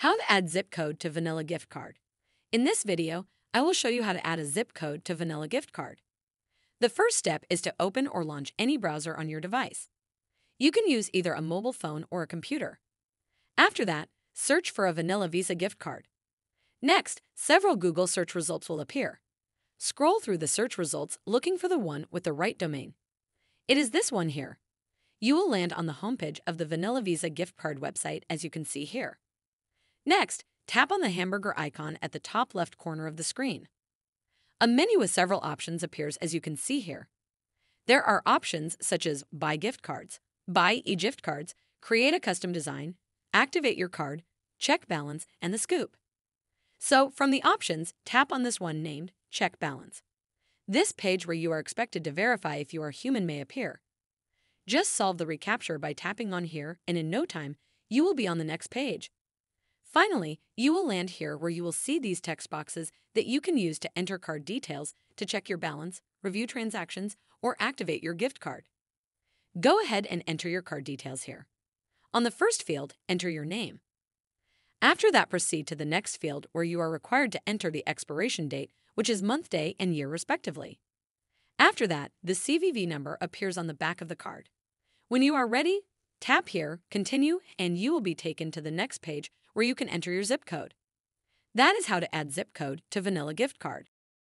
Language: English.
How to add zip code to Vanilla gift card. In this video, I will show you how to add a zip code to Vanilla gift card. The first step is to open or launch any browser on your device. You can use either a mobile phone or a computer. After that, search for a Vanilla Visa gift card. Next, several Google search results will appear. Scroll through the search results looking for the one with the right domain. It is this one here. You will land on the homepage of the Vanilla Visa gift card website as you can see here. Next, tap on the hamburger icon at the top left corner of the screen. A menu with several options appears as you can see here. There are options such as Buy gift cards, Buy e-gift cards, Create a custom design, Activate your card, Check balance, and the Scoop. So, from the options, tap on this one named Check Balance. This page where you are expected to verify if you are human may appear. Just solve the reCAPTCHA by tapping on here, and in no time, you will be on the next page. Finally, you will land here where you will see these text boxes that you can use to enter card details to check your balance, review transactions, or activate your gift card. Go ahead and enter your card details here. On the first field, enter your name. After that, proceed to the next field where you are required to enter the expiration date, which is month, day, and year respectively. After that, the CVV number appears on the back of the card. When you are ready, tap here, continue, and you will be taken to the next page where you can enter your zip code. That is how to add zip code to Vanilla Gift Card.